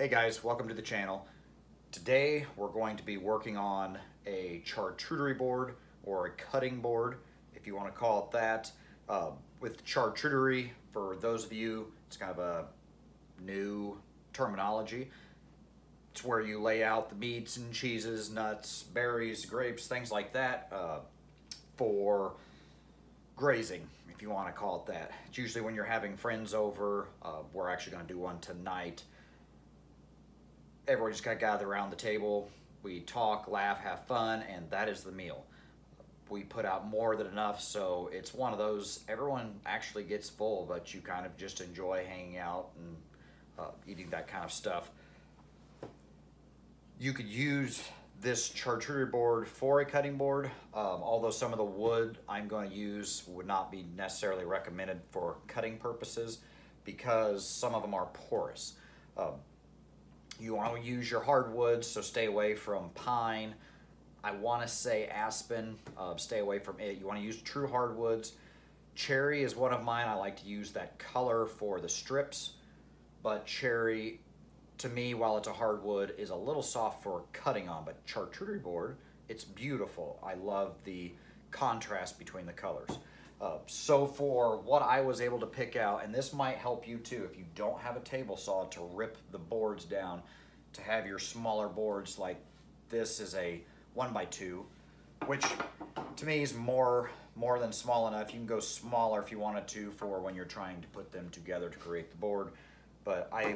Hey guys, welcome to the channel. Today we're going to be working on a charcuterie board or a cutting board, if you want to call it that. Uh, with charcuterie, for those of you, it's kind of a new terminology. It's where you lay out the meats and cheeses, nuts, berries, grapes, things like that uh, for grazing, if you want to call it that. It's usually when you're having friends over. Uh, we're actually going to do one tonight everyone just got gathered around the table. We talk, laugh, have fun, and that is the meal. We put out more than enough, so it's one of those, everyone actually gets full, but you kind of just enjoy hanging out and uh, eating that kind of stuff. You could use this charcuterie board for a cutting board, um, although some of the wood I'm going to use would not be necessarily recommended for cutting purposes because some of them are porous. Um, you want to use your hardwoods, so stay away from pine. I want to say aspen, uh, stay away from it. You want to use true hardwoods. Cherry is one of mine. I like to use that color for the strips, but cherry, to me, while it's a hardwood, is a little soft for cutting on, but charcuterie board, it's beautiful. I love the contrast between the colors. Uh, so for what I was able to pick out, and this might help you too, if you don't have a table saw to rip the boards down, to have your smaller boards like this is a one by two, which to me is more more than small enough. You can go smaller if you wanted to for when you're trying to put them together to create the board. But I,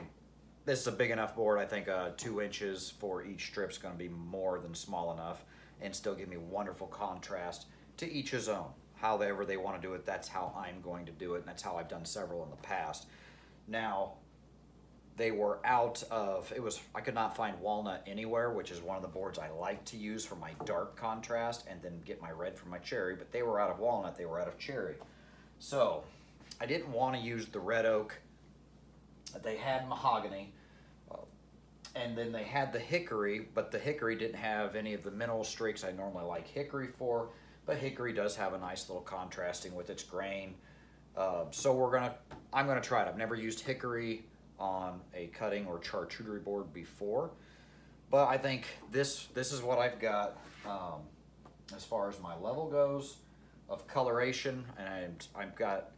this is a big enough board. I think uh, two inches for each strip is going to be more than small enough and still give me wonderful contrast to each his own however they want to do it, that's how I'm going to do it, and that's how I've done several in the past. Now, they were out of, it was, I could not find walnut anywhere, which is one of the boards I like to use for my dark contrast and then get my red from my cherry, but they were out of walnut, they were out of cherry. So, I didn't want to use the red oak. They had mahogany, and then they had the hickory, but the hickory didn't have any of the mineral streaks I normally like hickory for. But hickory does have a nice little contrasting with its grain. Uh, so we're gonna, I'm gonna try it. I've never used hickory on a cutting or charcuterie board before, but I think this this is what I've got um, as far as my level goes of coloration, and I've got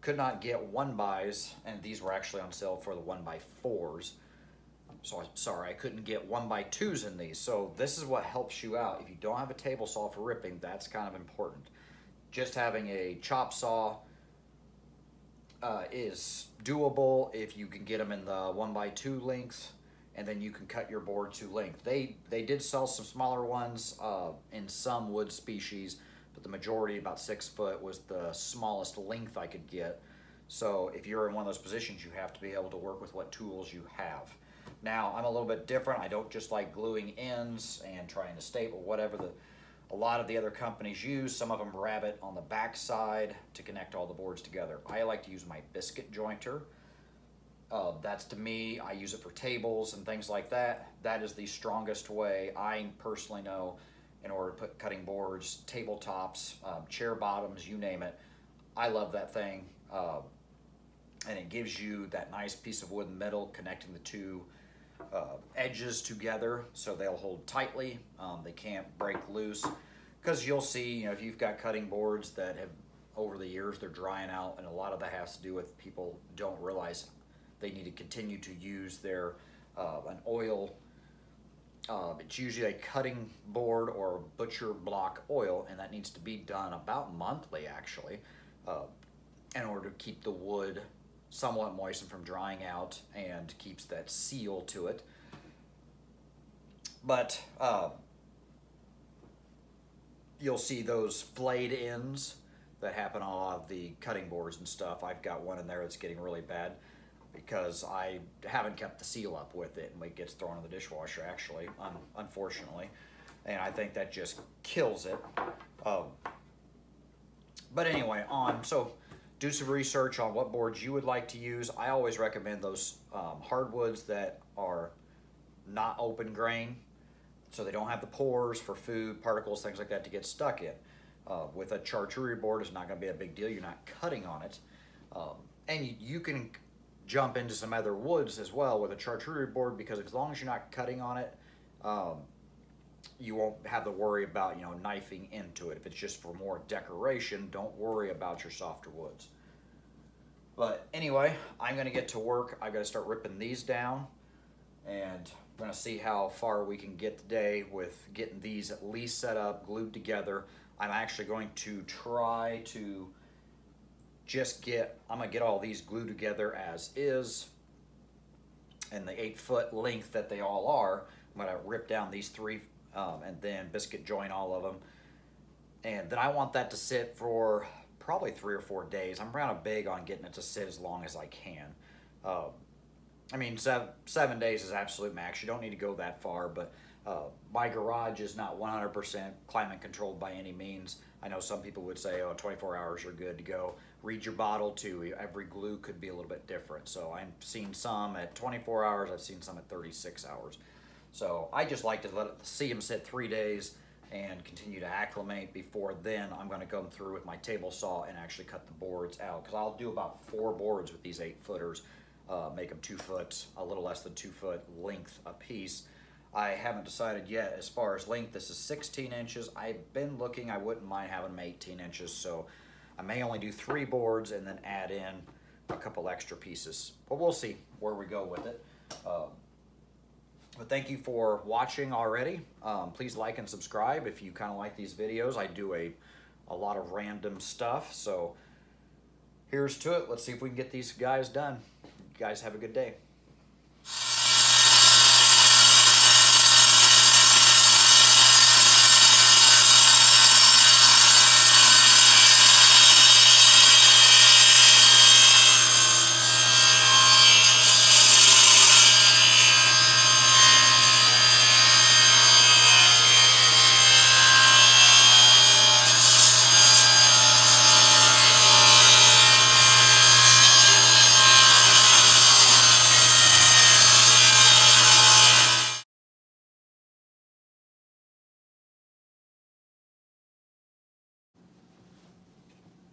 could not get one buys, and these were actually on sale for the one by fours. So sorry, I couldn't get one by twos in these. So this is what helps you out. If you don't have a table saw for ripping, that's kind of important. Just having a chop saw uh, is doable if you can get them in the one by two lengths and then you can cut your board to length. They, they did sell some smaller ones uh, in some wood species, but the majority, about six foot, was the smallest length I could get. So if you're in one of those positions, you have to be able to work with what tools you have. Now, I'm a little bit different. I don't just like gluing ends and trying to staple whatever the a lot of the other companies use. Some of them rabbet on the back side to connect all the boards together. I like to use my biscuit jointer. Uh, that's to me, I use it for tables and things like that. That is the strongest way I personally know in order to put cutting boards, tabletops, um, chair bottoms, you name it. I love that thing. Uh, and it gives you that nice piece of wood in the middle connecting the two uh, edges together so they'll hold tightly. Um, they can't break loose because you'll see, you know, if you've got cutting boards that have over the years they're drying out, and a lot of that has to do with people don't realize they need to continue to use their uh, an oil. Uh, it's usually a cutting board or butcher block oil, and that needs to be done about monthly actually, uh, in order to keep the wood somewhat moistened from drying out and keeps that seal to it. But uh, you'll see those flayed ends that happen on a lot of the cutting boards and stuff. I've got one in there that's getting really bad because I haven't kept the seal up with it and it gets thrown in the dishwasher actually, un unfortunately. And I think that just kills it. Um, but anyway, on, so do some research on what boards you would like to use. I always recommend those um, hardwoods that are not open grain, so they don't have the pores for food, particles, things like that to get stuck in. Uh, with a charcuterie board, it's not going to be a big deal. You're not cutting on it. Um, and you, you, can jump into some other woods as well with a charcuterie board because as long as you're not cutting on it, um, you won't have to worry about you know knifing into it. If it's just for more decoration, don't worry about your softer woods. But anyway, I'm gonna get to work. I've got to start ripping these down, and we're gonna see how far we can get today with getting these at least set up, glued together. I'm actually going to try to just get, I'm gonna get all these glued together as is, and the eight foot length that they all are. I'm gonna rip down these three um, and then biscuit join all of them. And then I want that to sit for probably three or four days. I'm kind of big on getting it to sit as long as I can. Um, I mean, seven, seven days is absolute max. You don't need to go that far, but uh, my garage is not 100% climate controlled by any means. I know some people would say, oh, 24 hours are good to go. Read your bottle too. Every glue could be a little bit different. So I've seen some at 24 hours. I've seen some at 36 hours. So I just like to let it, see them sit three days and continue to acclimate before then I'm going to come through with my table saw and actually cut the boards out. Because I'll do about four boards with these eight footers uh, make them two foot a little less than two foot length a piece I haven't decided yet as far as length this is 16 inches. I've been looking I wouldn't mind having them 18 inches so I may only do three boards and then add in a couple extra pieces. But we'll see where we go with it. Um, but thank you for watching already. Um, please like and subscribe if you kind of like these videos. I do a, a lot of random stuff. So here's to it. Let's see if we can get these guys done. You guys have a good day.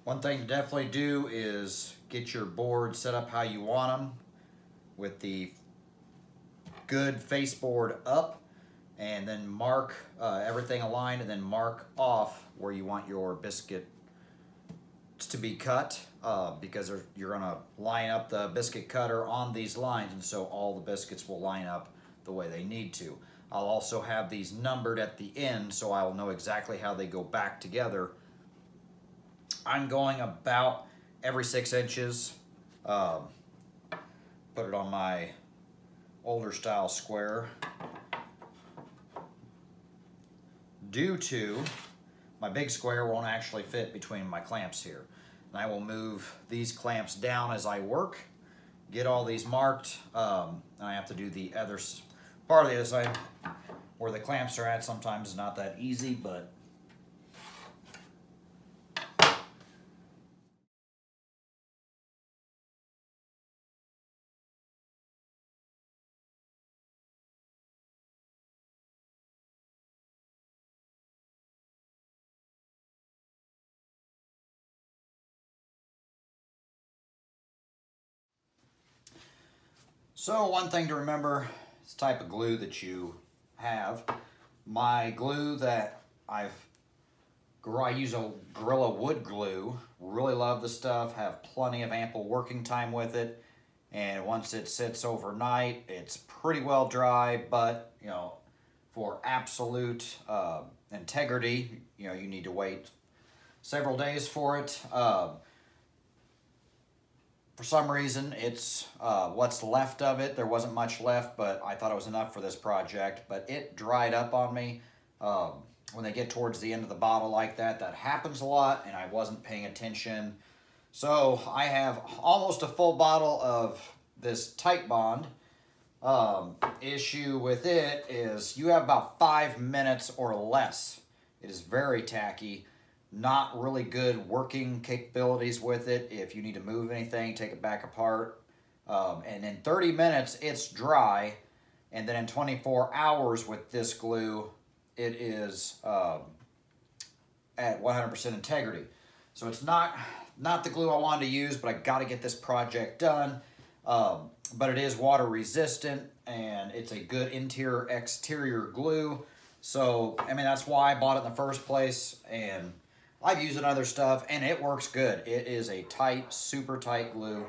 One thing to definitely do is get your board set up how you want them with the good face board up and then mark uh, everything aligned and then mark off where you want your biscuit to be cut uh, because you're going to line up the biscuit cutter on these lines and so all the biscuits will line up the way they need to. I'll also have these numbered at the end so I'll know exactly how they go back together I'm going about every six inches. Um, put it on my older style square. Due to my big square won't actually fit between my clamps here. And I will move these clamps down as I work, get all these marked, um, and I have to do the other part of the other side where the clamps are at sometimes is not that easy, but So one thing to remember is type of glue that you have. My glue that I've, I use a Gorilla Wood glue. Really love the stuff, have plenty of ample working time with it. And once it sits overnight, it's pretty well dry, but you know, for absolute uh, integrity, you know, you need to wait several days for it. Uh, for some reason, it's uh, what's left of it. There wasn't much left, but I thought it was enough for this project. But it dried up on me. Um, when they get towards the end of the bottle like that, that happens a lot, and I wasn't paying attention. So I have almost a full bottle of this Titebond. Um, issue with it is you have about five minutes or less. It is very tacky not really good working capabilities with it. If you need to move anything, take it back apart. Um, and in 30 minutes, it's dry. And then in 24 hours with this glue, it is um, at 100% integrity. So it's not, not the glue I wanted to use, but I got to get this project done. Um, but it is water resistant and it's a good interior exterior glue. So, I mean, that's why I bought it in the first place. And I've used it on other stuff and it works good. It is a tight, super tight glue.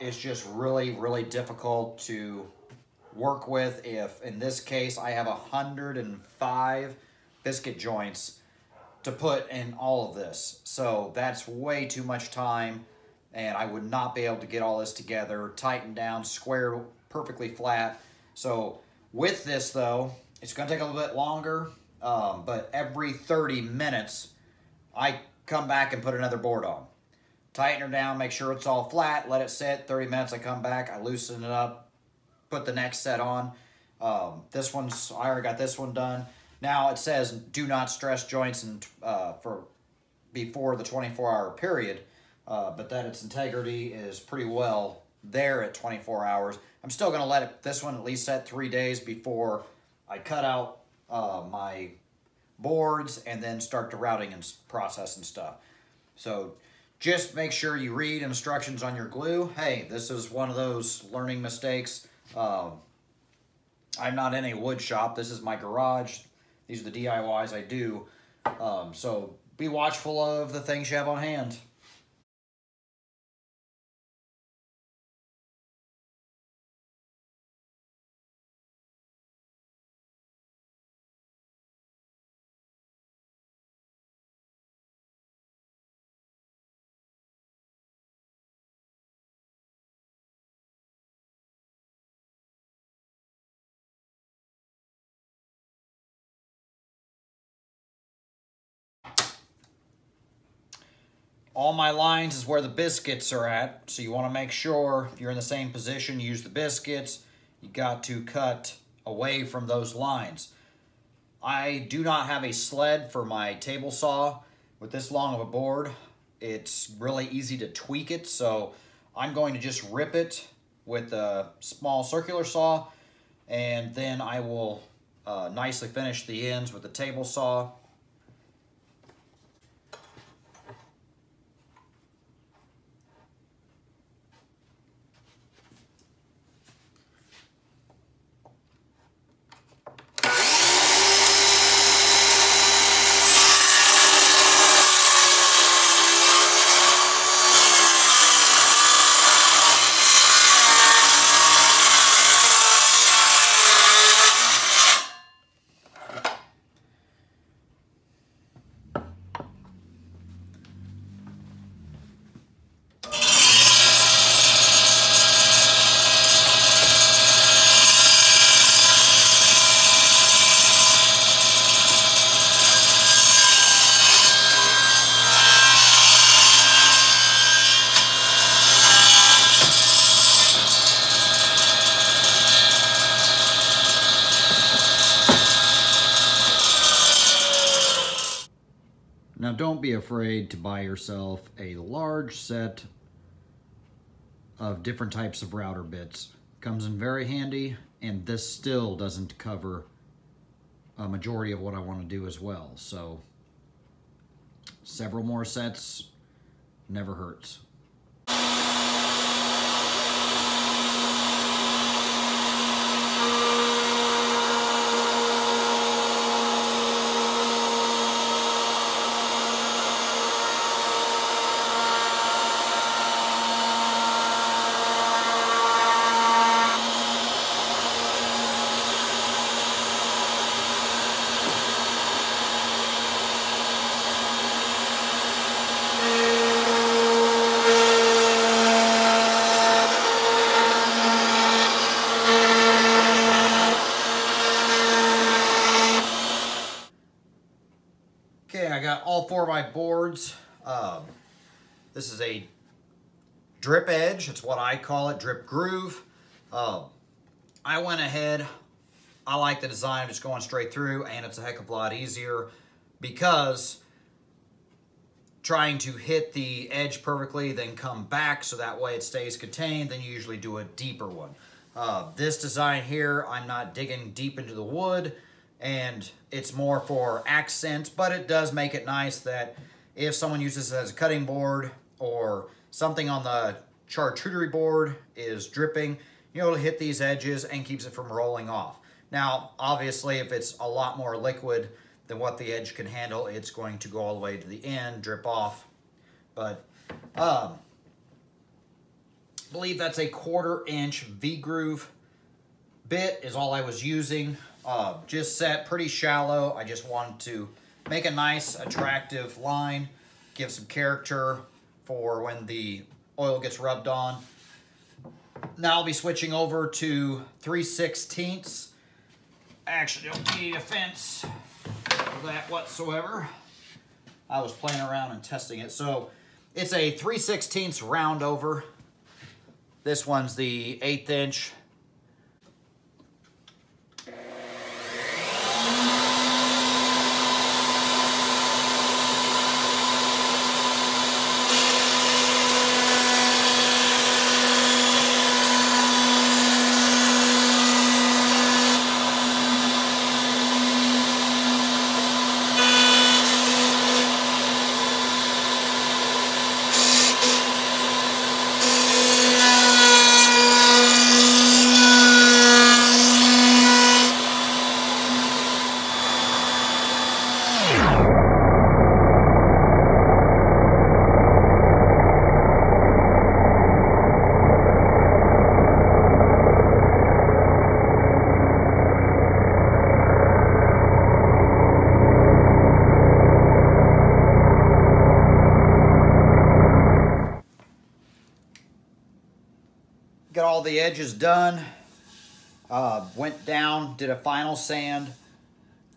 It's just really, really difficult to work with. If in this case, I have 105 biscuit joints to put in all of this. So that's way too much time and I would not be able to get all this together, tighten down, square perfectly flat. So with this though, it's gonna take a little bit longer, um, but every 30 minutes, I come back and put another board on. Tighten her down, make sure it's all flat, let it sit, 30 minutes, I come back, I loosen it up, put the next set on. Um, this one's, I already got this one done. Now it says do not stress joints and uh, for before the 24 hour period uh, but that its integrity is pretty well there at 24 hours. I'm still going to let it, this one at least set three days before I cut out uh, my boards and then start the routing and process and stuff. So just make sure you read instructions on your glue. Hey, this is one of those learning mistakes. Um, I'm not in a wood shop. This is my garage. These are the DIYs I do. Um, so be watchful of the things you have on hand. All my lines is where the biscuits are at. So you want to make sure if you're in the same position, use the biscuits. You got to cut away from those lines. I do not have a sled for my table saw with this long of a board. It's really easy to tweak it, so I'm going to just rip it with a small circular saw, and then I will uh, nicely finish the ends with the table saw Now don't be afraid to buy yourself a large set of different types of router bits. Comes in very handy and this still doesn't cover a majority of what I want to do as well. So several more sets never hurts. all four of my boards. Um, this is a drip edge. It's what I call it, drip groove. Um, I went ahead. I like the design of just going straight through, and it's a heck of a lot easier because trying to hit the edge perfectly, then come back so that way it stays contained, then you usually do a deeper one. Uh, this design here, I'm not digging deep into the wood and it's more for accents, but it does make it nice that if someone uses it as a cutting board or something on the charcuterie board is dripping, you know, it'll hit these edges and keeps it from rolling off. Now, obviously, if it's a lot more liquid than what the edge can handle, it's going to go all the way to the end, drip off. But, um, believe that's a quarter inch V-groove bit is all I was using. Uh, just set pretty shallow. I just wanted to make a nice, attractive line, give some character for when the oil gets rubbed on. Now I'll be switching over to 3 16ths. Actually don't need a fence for that whatsoever. I was playing around and testing it. So it's a 3 16ths round over. This one's the eighth inch. The edges done. Uh, went down, did a final sand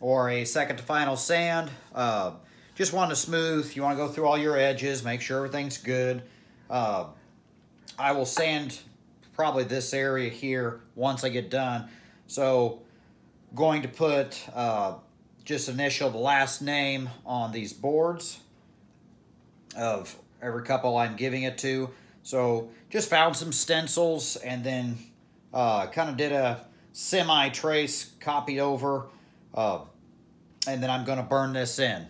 or a second to final sand. Uh, just want to smooth. You want to go through all your edges, make sure everything's good. Uh, I will sand probably this area here once I get done. So going to put uh, just initial the last name on these boards of every couple I'm giving it to. So just found some stencils and then uh, kind of did a semi-trace, copied over, uh, and then I'm going to burn this in.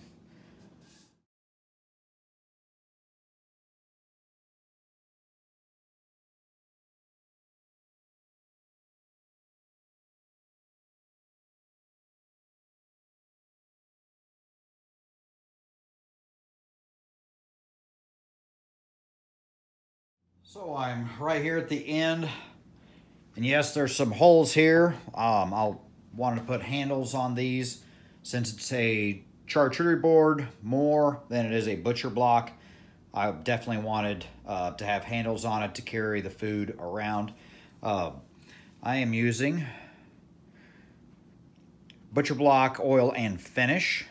So I'm right here at the end. And yes, there's some holes here. Um, I'll want to put handles on these since it's a charcuterie board more than it is a butcher block. I definitely wanted uh, to have handles on it to carry the food around. Uh, I am using butcher block oil and finish.